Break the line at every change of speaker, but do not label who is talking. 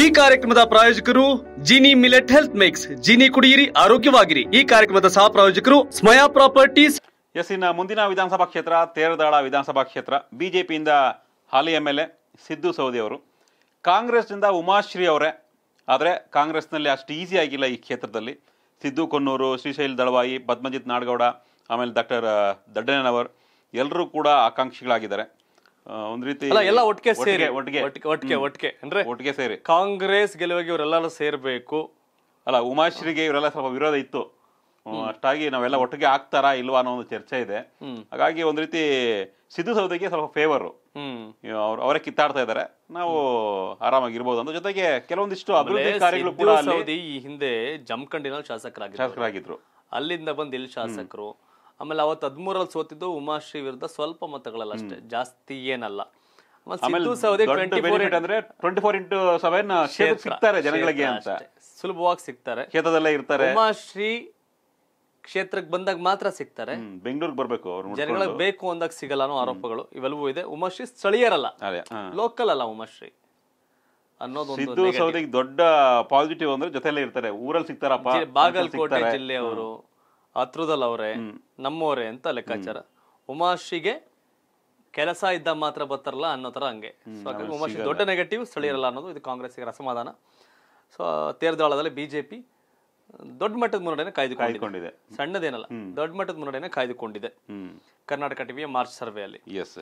ಈ ಕಾರ್ಯಕ್ರಮದ ಪ್ರಾಯೋಜಕರು Jini millet health mix. Jini ಕುಡಿಯಿರಿ, ಆರೋಗ್ಯವಾಗಿರಿ. ಈ ಕಾರ್ಯಕ್ರಮದ ಸಹ ಪ್ರಾಯೋಜಕರು ಸ್ಮಯಾ ಪ್ರಾಪರ್ಟೀಸ್.
ಎಸ್ ಇನ್ನು ಮುಂದಿನ ವಿಧಾನಸಭಾ ಕ್ಷೇತ್ರ, ತೇರದಾಳ ವಿಧಾನಸಭಾ ಕ್ಷೇತ್ರ, ಬಿಜೆಪಿಯಿಂದ ಹಾಲಿ M L A Siddu Savadi ಅವರು. ಕಾಂಗ್ರೆಸ್ನಿಂದ ಉಮಾಶ್ರೀ ಅವರೇ. ಆದರೆ ಕಾಂಗ್ರೆಸ್ನಲ್ಲಿ ಅಷ್ಟು ಈಸಿ ಆಗಿಲ್ಲ ಈ ಕ್ಷೇತ್ರದಲ್ಲಿ. ಸಿದ್ದು ಕೊನ್ನೂರು ಶ್ರೀಶೈಲ್ ದಳವಾಯಿ, ಪದ್ಮಜಿತ್ ನಾಡಗೌಡ, ಆಮೇಲೆ ಡಾಕ್ಟರ್ ದಡ್ಡನವರ್ ಎಲ್ಲರೂ ಕೂಡ ಆಕಾಂಕ್ಷಿಗಳಾಗಿದ್ದಾರೆ. ಒಂದ್ ರೀತಿ
ಎಲ್ಲ ಒಟ್ಟಿಗೆ ಸೇರಿ.
ಒಟ್ಟಿಗೆ.
ಒಟ್ಟಿಗೆ ಒಟ್ಟಿಗೆ ಒಟ್ಟಿಗೆ. ಅಂದ್ರೆ
ಒಟ್ಟಿಗೆ ಸೇರಿ.
ಕಾಂಗ್ರೆಸ್ ಗೆಲುವಿಗೆ ಇವರೆಲ್ಲರೂ ಸೇರ್ಬೇಕು.
ಅಲ್ಲ ಉಮಾಶ್ರೀಗೆ ಇವರೆಲ್ಲ ಸ್ವಲ್ಪ ವಿರೋಧ ಇತ್ತು. ಅಷ್ಟಾಗಿ ನಾವೆಲ್ಲ ಒಟ್ಟಿಗೆ ಆಗ್ತಾರಾ ಇಲ್ವಾ ಅನ್ನೋ ಒಂದು ಚರ್ಚೆ ಇದೆ. ಹಾಗಾಗಿ ಒಂದ್ ರೀತಿ ಸಿದ್ದು ಸೌದೆಗೆ ಸ್ವಲ್ಪ ಫೇವರ್ ಅವ್ರು ಅವರೇ ಕಿತ್ತಾಡ್ತಾ ಇದ್ದಾರೆ ನಾವು ಆರಾಮಾಗಿರ್ಬೋದು ಅಂತ ಜೊತೆಗೆ ಕೆಲವೊಂದಿಷ್ಟು ಅಭಿವೃದ್ಧಿ ಕಾರ್ಯಗಳು ಕೂಡ
ಸೌದಿ ಈ ಹಿಂದೆ ಜಮಖಂಡಿನಲ್ಲಿ ಶಾಸಕರಾಗಿ
ಶಾಸಕರಾಗಿದ್ರು.
ಅಲ್ಲಿಂದ ಬಂದು ಇಲ್ಲಿ ಶಾಸಕರು. ಆಮೇಲೆ ಅವತ್ತು ಹದಿಮೂರಲ್ಲಿ ಸೋತಿದ್ದು ಉಮಾಶ್ರೀ ವಿರುದ್ಧ ಸ್ವಲ್ಪ ಮತಗಳಲ್ಲ ಅಷ್ಟೇ ಜಾಸ್ತಿ ಏನಲ್ಲ.
ಜನಗಳಿಗೆ ಅಂತ.
ಸುಲಭವಾಗಿ ಸಿಗ್ತಾರೆ.
ಕ್ಷೇತ್ರದಲ್ಲೇ ಇರ್ತಾರೆ.
ಉಮಾಶ್ರೀ ಕ್ಷೇತ್ರಕ್ಕೆ ಬಂದಾಗ ಮಾತ್ರ ಸಿಗ್ತಾರೆ.
ಬೆಂಗಳೂರಿಗೆ ಬರಬೇಕು.
ಜನಗಳಿಗೆ ಬೇಕು ಅಂದಾಗ ಸಿಗಲ್ಲ ಅನ್ನೋ ಆರೋಪಗಳು ಇವೆಲ್ಲವೂ ಇದೆ. ಉಮಾಶ್ರೀ ಸ್ಥಳೀಯರಲ್ಲ. ಲೋಕಲ್ ಅಲ್ಲ ಉಮಾಶ್ರೀ
ಅನ್ನೋದು ದೊಡ್ಡ ಪಾಸಿಟಿವ್ ಅಂದ್ರೆ ಜೊತೆಲ್ಲೇ ಇರ್ತಾರೆ. ಊರಲ್ಲಿ ಸಿಗ್ತಾರಪ್ಪ
ಬಾಗಲಕೋಟೆ. ಜಿಲ್ಲೆಯವರು ಹತ್ರದಲ್ಲಿ ಅವರೇ ನಮ್ಮವರೇ ಅಂತ ಲೆಕ್ಕಾಚಾರ. ಉಮಾಶಿಗೆ ಕೆಲಸ ಇದ್ದ ಮಾತ್ರ ಬರ್ತಾರಲ್ಲ ಅನ್ನೋ ತರ ಹಂಗೆ. ಸೊ ಹಾಗಾಗಿ ಉಮಾಶ್ರೀ ದೊಡ್ಡ ನೆಗೆಟಿವ್ ಸ್ಥಳೀಯರಲ್ಲ ಅನ್ನೋದು ಇದು ಕಾಂಗ್ರೆಸ್ಸಿಗೆ ಅಸಮಾಧಾನ ಸೊ ತೇರ್ದಾಳದಲ್ಲಿ ಬಿಜೆಪಿ ದೊಡ್ಡ ಮಟ್ಟದ ಮುನ್ನಡೆಯನ್ನು ಕಾಯ್ದುಕೊಂಡಿದೆ. ಸಣ್ಣದೇನಲ್ಲ ದೊಡ್ಡ ಮಟ್ಟದ ಮುನ್ನಡೆಯನ್ನು ಕಾಯ್ದುಕೊಂಡಿದೆ. ಕರ್ನಾಟಕ ಟಿವಿಯ ಮಾರ್ಚ್ ಸರ್ವೆಯಲ್ಲಿ.
ಎಸ್